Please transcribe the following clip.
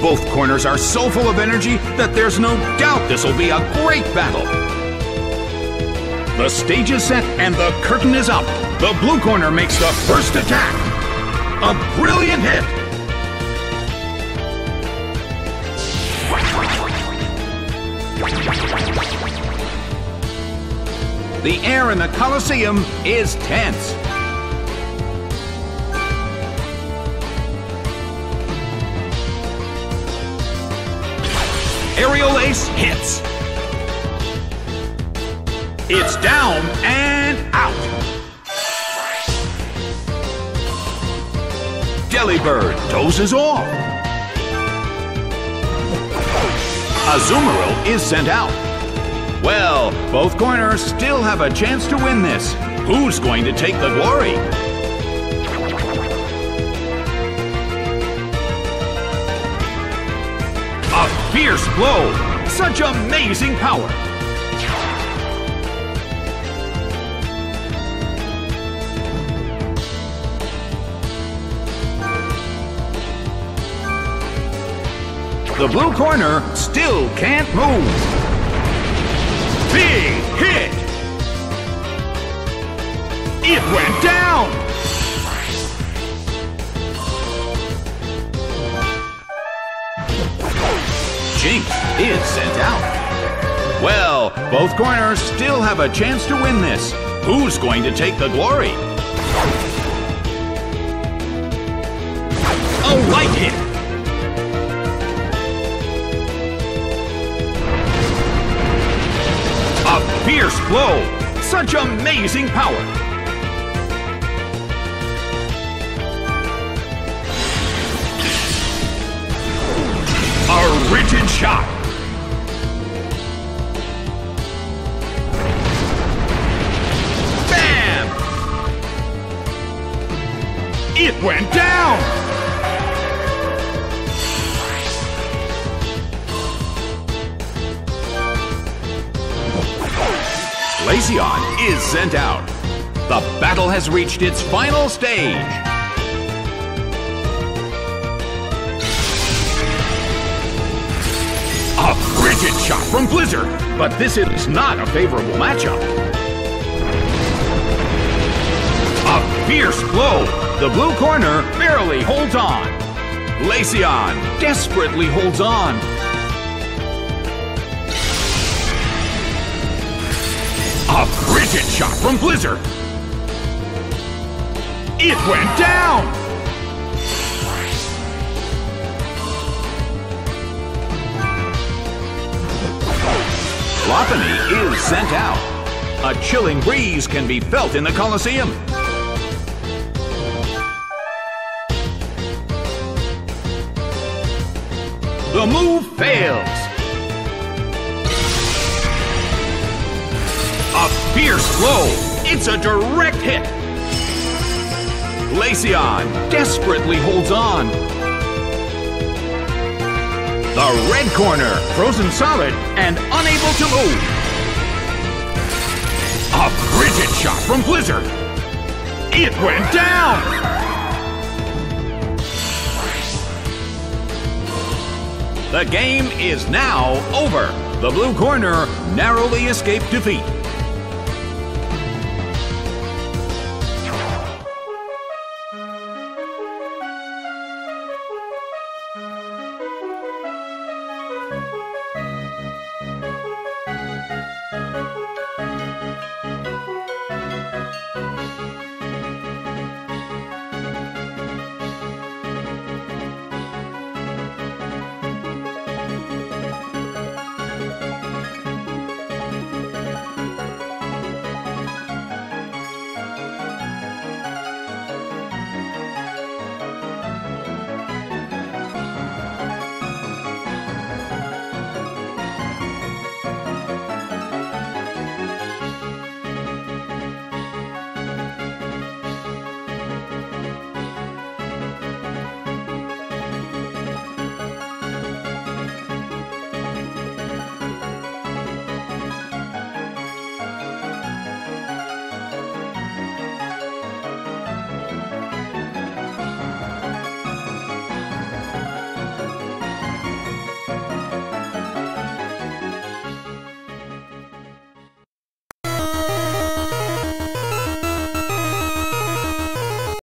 Both corners are so full of energy that there's no doubt this will be a great battle. The stage is set and the curtain is up. The blue corner makes the first attack. A brilliant hit. The air in the Colosseum is tense. Aerial ace hits. It's down and out. Delibird dozes off. Azumarill is sent out. Well, both corners still have a chance to win this. Who's going to take the glory? Fierce blow! Such amazing power! The blue corner still can't move. Big hit! It went down! Jynx is sent out. Well, both corners still have a chance to win this. Who's going to take the glory? A light hit! A fierce blow! Such amazing power! Rigid shot! Bam! It went down! Glaceon is sent out. The battle has reached its final stage. Frigid shot from Blizzard, but this is not a favorable matchup. A fierce blow. The blue corner barely holds on. Glaceon desperately holds on. A frigid shot from Blizzard. It went down! Is sent out. A chilling breeze can be felt in the Colosseum. The move fails. A fierce blow. It's a direct hit. Glaceon desperately holds on. The red corner, frozen solid and unable to move. A frigid shot from Blizzard. It went down. The game is now over. The blue corner narrowly escaped defeat.